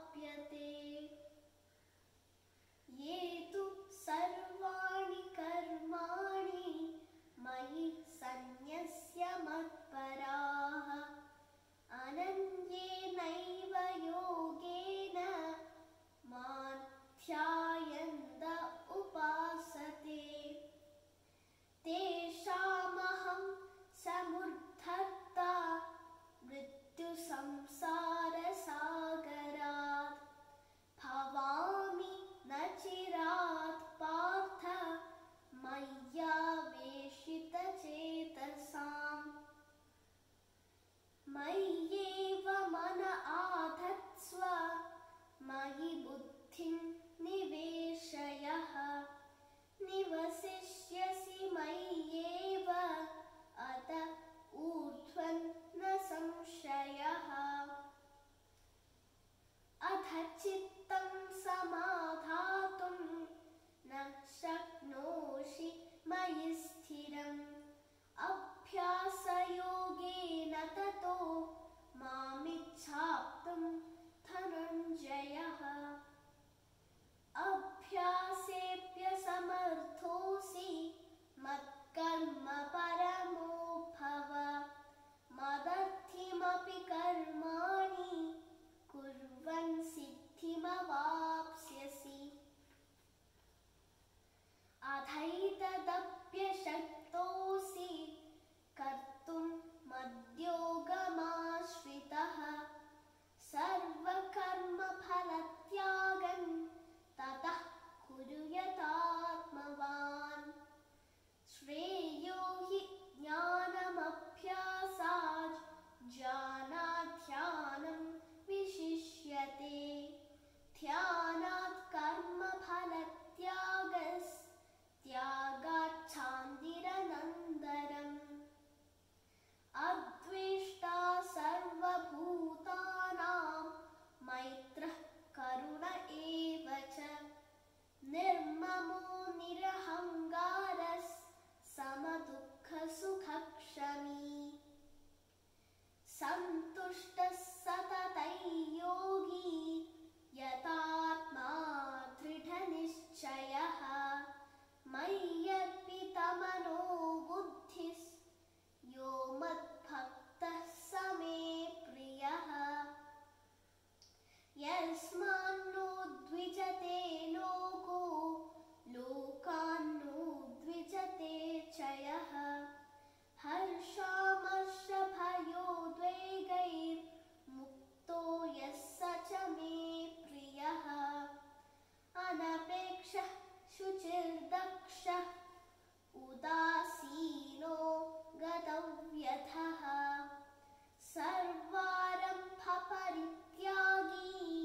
प्राप्यते ये तु सर्वाणि कर्माणि मयि सन्न्यस्य मत्पराः। अनन्ये मयि स्थिरम् अभ्यासयोगेन ततो मामिच्छाप्तुं धनञ्जयः। अभ्यासे उदासीनो गतव्यथः। सर्वारम्भपरित्यागी